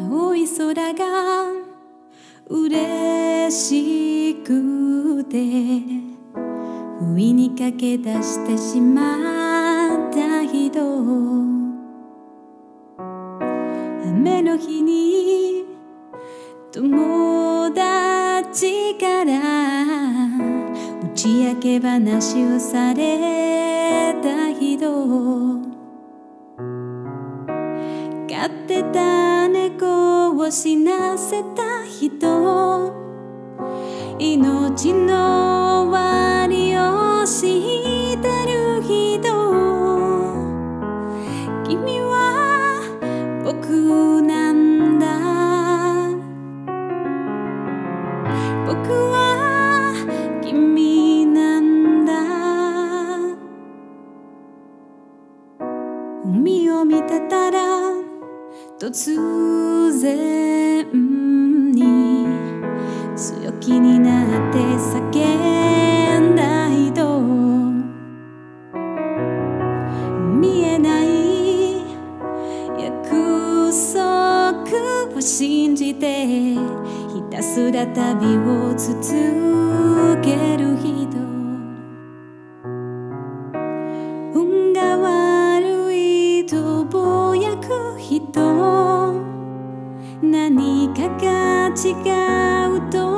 青い空が嬉しくて不意に駆け出してしまった人。雨の日に友達から打ち明け話をされた人。を死なせた人。命の終わりを知ってる人。君は僕なんだ。僕は君なんだ。海を見てたら突然に強気になって叫んだ人見えない約束を信じてひたすら旅を続ける人。人。何かが違うと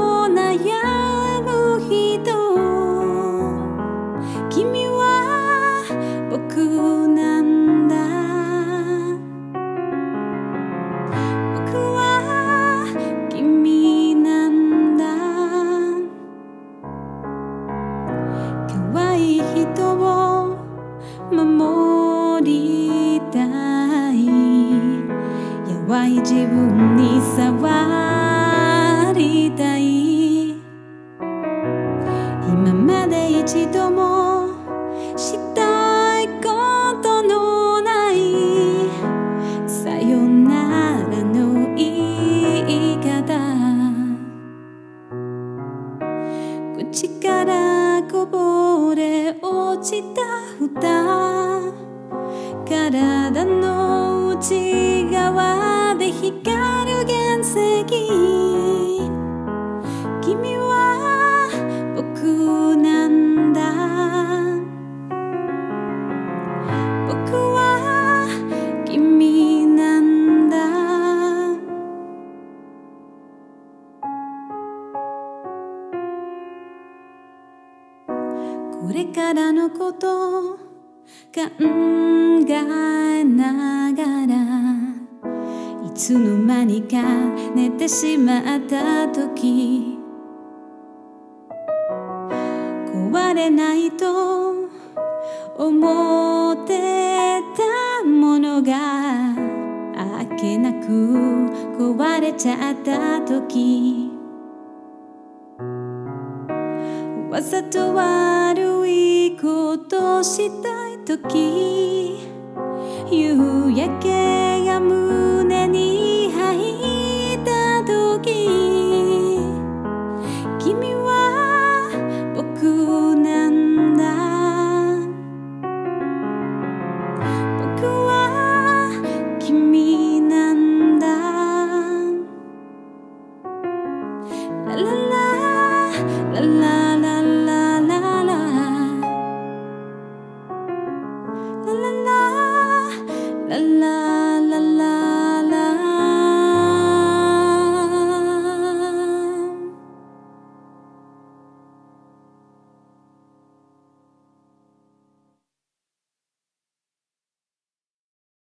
弱い自分に触りたい。今まで一度もしたいことのない。さよならの言い方。口からこぼれ落ちた蓋体の内側これからのこと考えながらいつの間にか寝てしまった時壊れないと思ってたものがあっけなく壊れちゃった時。わざと悪いことしたい時夕焼けが胸に入った時君は僕なんだ。僕は君なんだ。ラララララ Allah